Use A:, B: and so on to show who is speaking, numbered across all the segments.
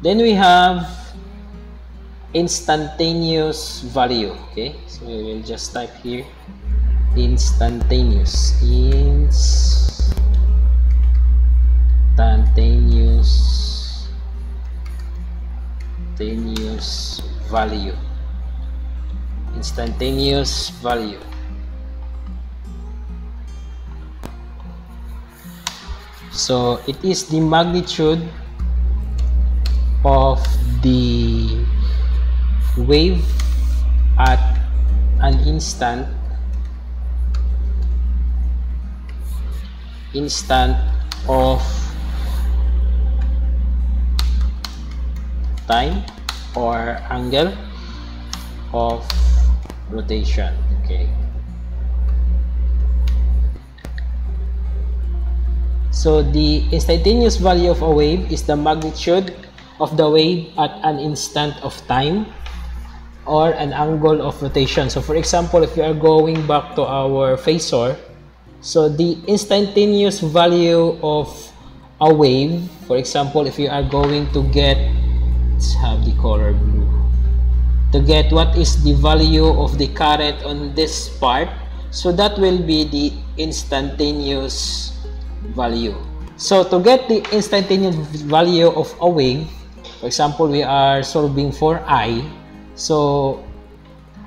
A: Then we have instantaneous value. Okay, so we will just type here instantaneous. Instantaneous. Instantaneous value. Instantaneous value. So it is the magnitude of the wave at an instant instant of time or angle of rotation okay? So the instantaneous value of a wave is the magnitude of the wave at an instant of time or an angle of rotation. So for example, if we are going back to our phasor, so the instantaneous value of a wave, for example, if you are going to get, let's have the color blue, to get what is the value of the current on this part, so that will be the instantaneous value. So to get the instantaneous value of a wave, for example, we are solving for I. So,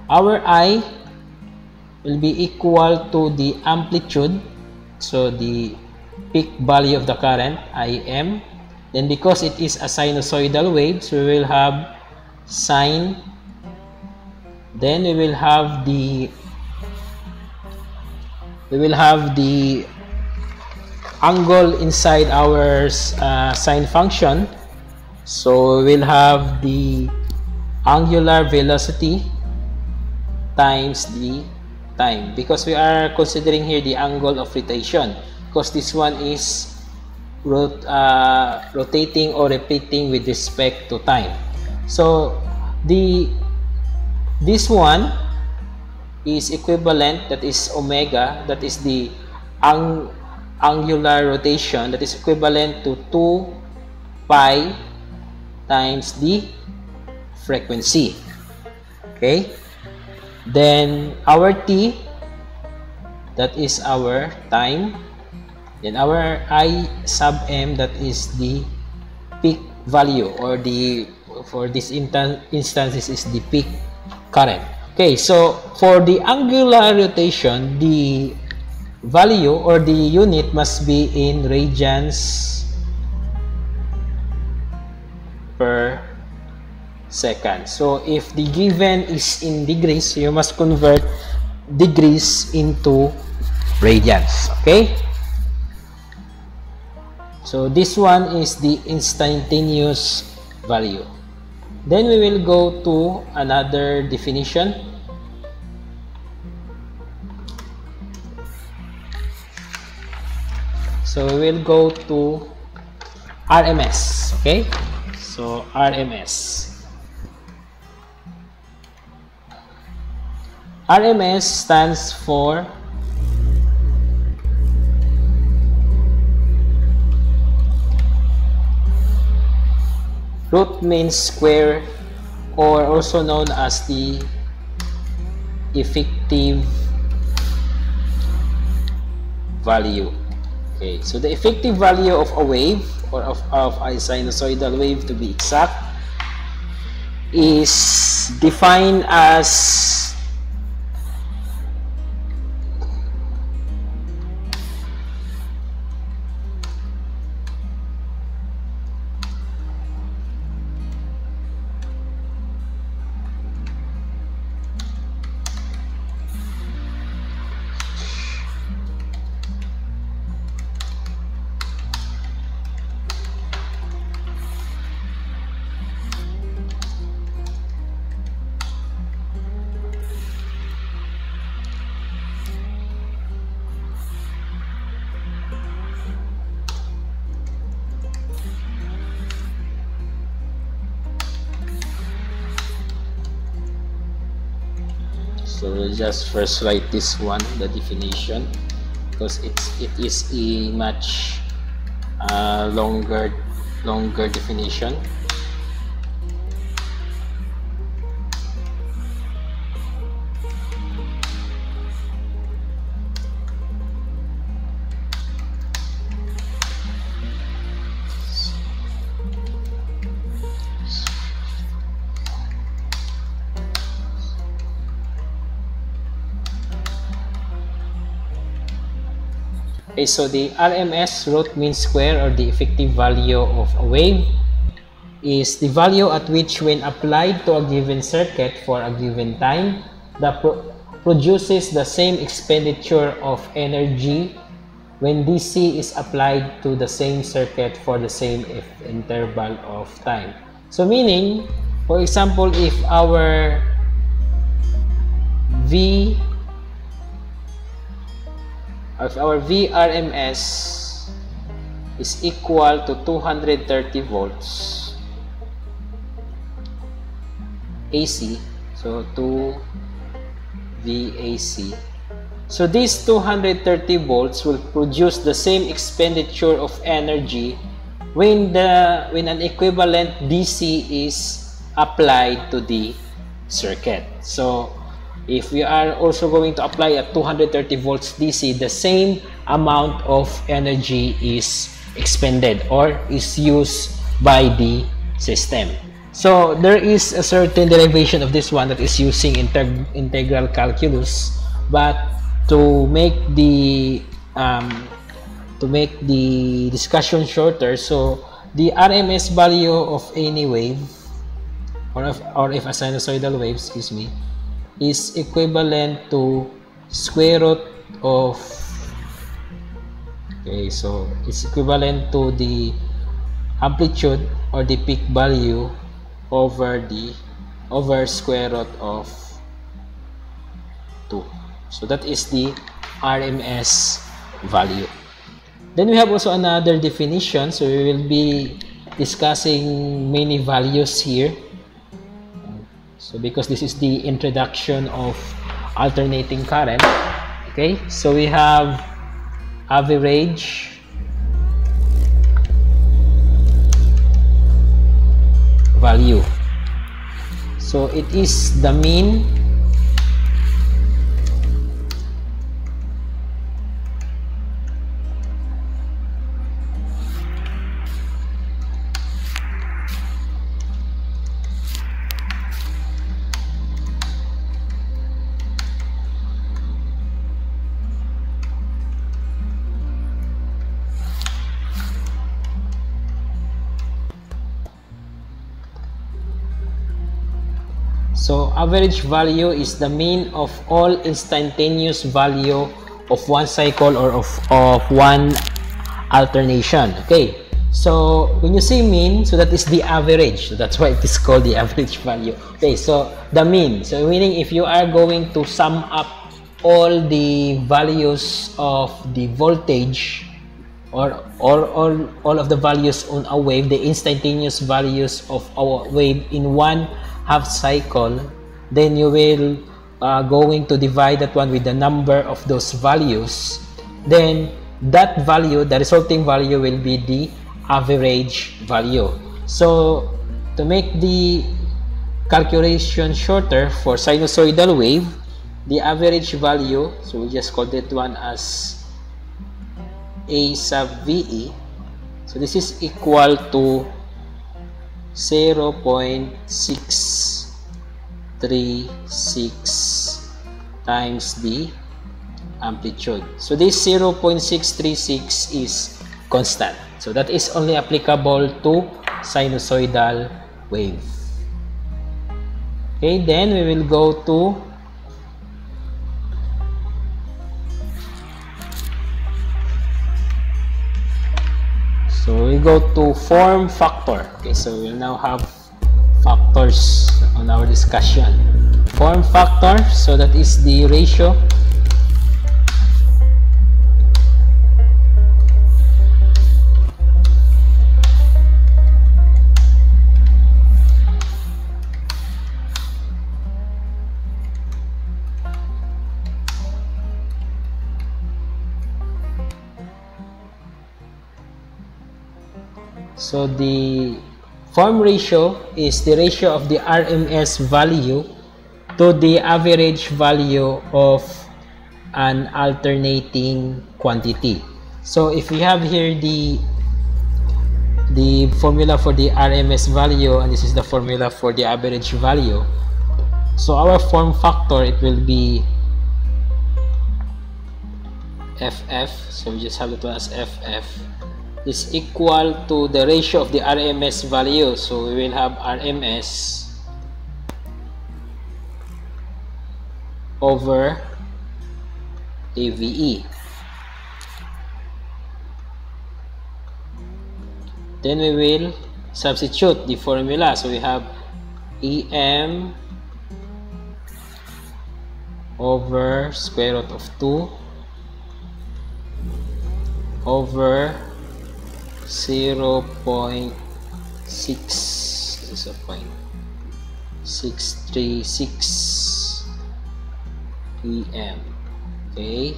A: our I will be equal to the amplitude. So, the peak value of the current, Im. Then, because it is a sinusoidal wave, so we will have sine. Then, we will have the we will have the angle inside our uh, sine function so we'll have the angular velocity times the time because we are considering here the angle of rotation because this one is rot uh, rotating or repeating with respect to time. So the this one is equivalent that is omega that is the ang angular rotation that is equivalent to 2 pi times the frequency. Okay? Then our t, that is our time. Then our i sub m, that is the peak value or the for this instance is the peak current. Okay, so for the angular rotation, the value or the unit must be in radians second. So if the given is in degrees, you must convert degrees into radians. Okay? So this one is the instantaneous value. Then we will go to another definition. So we will go to RMS. Okay? So RMS. RMS stands for root mean square or also known as the effective value. Okay, so the effective value of a wave or of, of a sinusoidal wave to be exact is defined as so we'll just first write this one the definition because it's it is a much uh, longer longer definition Okay, so the RMS root mean square or the effective value of a wave is the value at which when applied to a given circuit for a given time, that pro produces the same expenditure of energy when DC is applied to the same circuit for the same interval of time. So meaning, for example, if our V if our VRMS is equal to 230 volts AC, so 2 VAC. So these 230 volts will produce the same expenditure of energy when the when an equivalent DC is applied to the circuit. So if we are also going to apply a 230 volts DC, the same amount of energy is expended or is used by the system. So there is a certain derivation of this one that is using integ integral calculus, but to make the um, to make the discussion shorter, so the RMS value of any wave or if, or if a sinusoidal wave, excuse me, is equivalent to square root of okay so it's equivalent to the amplitude or the peak value over the over square root of 2 so that is the RMS value. Then we have also another definition. So we will be discussing many values here so because this is the introduction of alternating current okay? So we have average. Value. So it is the mean So average value is the mean of all instantaneous value of one cycle or of, of one alternation. Okay. So when you say mean, so that is the average. So that's why it is called the average value. Okay, so the mean. So meaning if you are going to sum up all the values of the voltage or, or, or all of the values on a wave, the instantaneous values of our wave in one half cycle, then you will uh, going to divide that one with the number of those values. Then that value, the resulting value will be the average value. So to make the calculation shorter for sinusoidal wave, the average value, so we just call that one as A sub VE. So this is equal to 0.636 times the amplitude. So this 0.636 is constant. So that is only applicable to sinusoidal wave. Okay, then we will go to So we go to form factor. Okay, so we'll now have factors on our discussion. Form factor, so that is the ratio So the form ratio is the ratio of the RMS value to the average value of an alternating quantity. So if we have here the the formula for the RMS value and this is the formula for the average value. So our form factor it will be ff so we just have it as ff is equal to the ratio of the RMS value. So we will have RMS over AVE then we will substitute the formula. So we have EM over square root of 2 over 0 0.6 is a point. 636 em okay?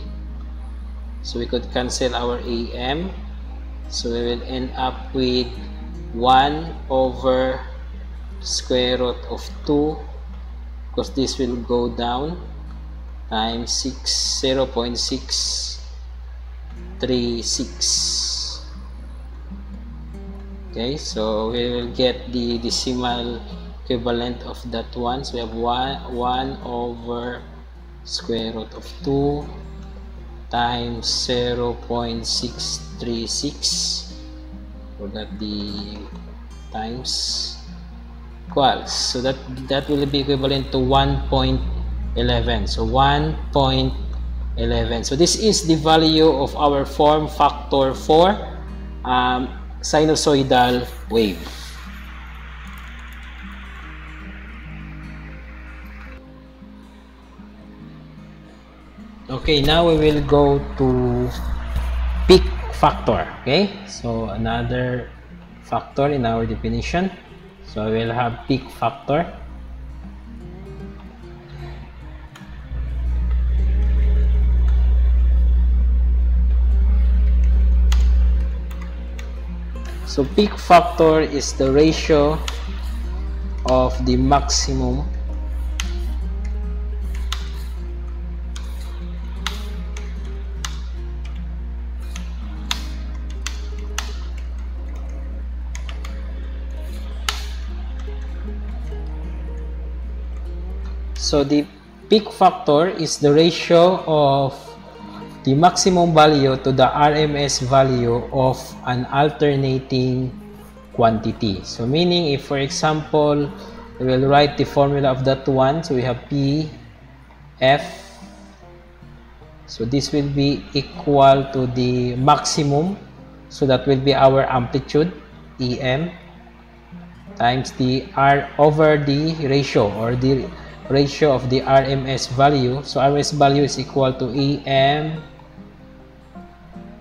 A: So we could cancel our em so we will end up with 1 over square root of 2 because this will go down times 6 0 0.636 okay so we will get the decimal equivalent of that one. So we have 1 1 over square root of 2 times 0 0.636 forgot the times equals so that that will be equivalent to 1.11 so 1.11 so this is the value of our form factor for um, sinusoidal wave. Okay now we will go to peak factor okay? So another factor in our definition. So we will have peak factor so peak factor is the ratio of the maximum. So the peak factor is the ratio of the maximum value to the RMS value of an alternating quantity. So meaning if for example, we will write the formula of that one. So we have P, F. So this will be equal to the maximum. So that will be our amplitude, EM, times the R over the ratio or the ratio of the RMS value. So RMS value is equal to EM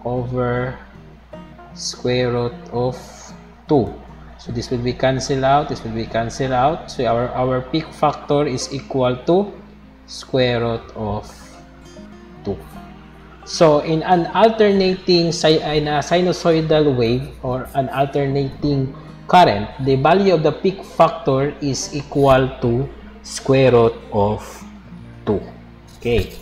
A: over square root of 2. So this will be cancelled out, this will be cancelled out. So our, our peak factor is equal to square root of 2. So in an alternating in a sinusoidal wave or an alternating current, the value of the peak factor is equal to square root of 2. Okay.